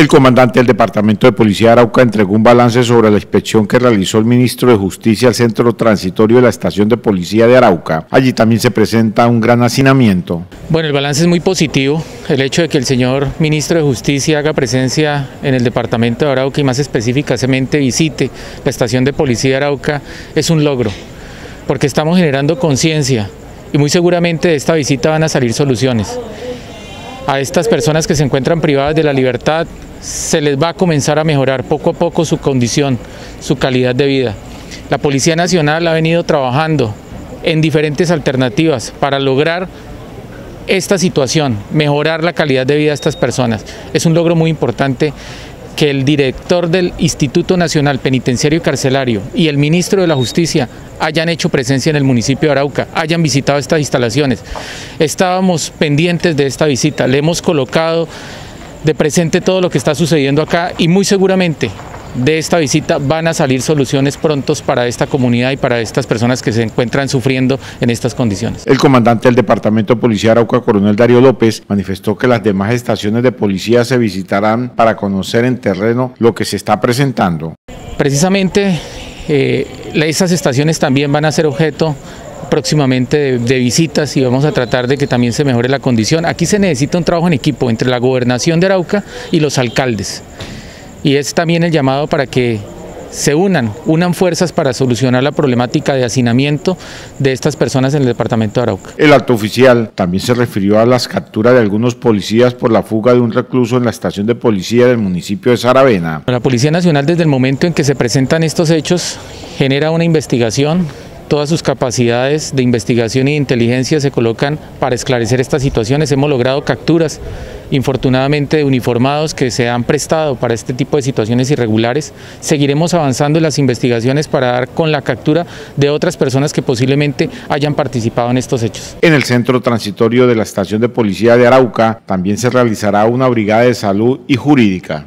El comandante del Departamento de Policía de Arauca entregó un balance sobre la inspección que realizó el ministro de Justicia al centro transitorio de la estación de policía de Arauca. Allí también se presenta un gran hacinamiento. Bueno, el balance es muy positivo. El hecho de que el señor ministro de Justicia haga presencia en el departamento de Arauca y más específicamente visite la estación de policía de Arauca es un logro, porque estamos generando conciencia y muy seguramente de esta visita van a salir soluciones a estas personas que se encuentran privadas de la libertad se les va a comenzar a mejorar poco a poco su condición, su calidad de vida. La Policía Nacional ha venido trabajando en diferentes alternativas para lograr esta situación, mejorar la calidad de vida de estas personas. Es un logro muy importante que el director del Instituto Nacional Penitenciario y Carcelario y el ministro de la Justicia hayan hecho presencia en el municipio de Arauca, hayan visitado estas instalaciones. Estábamos pendientes de esta visita, le hemos colocado de presente todo lo que está sucediendo acá y muy seguramente de esta visita van a salir soluciones prontos para esta comunidad y para estas personas que se encuentran sufriendo en estas condiciones. El comandante del Departamento de Policía Arauca, coronel Darío López, manifestó que las demás estaciones de policía se visitarán para conocer en terreno lo que se está presentando. Precisamente eh, esas estaciones también van a ser objeto próximamente de, de, visitas y vamos a tratar de que también se mejore la condición. Aquí se necesita un trabajo en equipo entre la gobernación de Arauca y los alcaldes y es también el llamado para que se unan, unan fuerzas para solucionar la problemática de hacinamiento de estas personas en el departamento de Arauca. El alto oficial también se refirió a las capturas de algunos policías por la fuga de un recluso en la estación de policía del municipio de Saravena. La Policía Nacional desde el momento en que se presentan estos hechos genera una investigación todas sus capacidades de investigación e inteligencia se colocan para esclarecer estas situaciones. Hemos logrado capturas, infortunadamente, de uniformados que se han prestado para este tipo de situaciones irregulares. Seguiremos avanzando en las investigaciones para dar con la captura de otras personas que posiblemente hayan participado en estos hechos. En el centro transitorio de la estación de policía de Arauca también se realizará una brigada de salud y jurídica.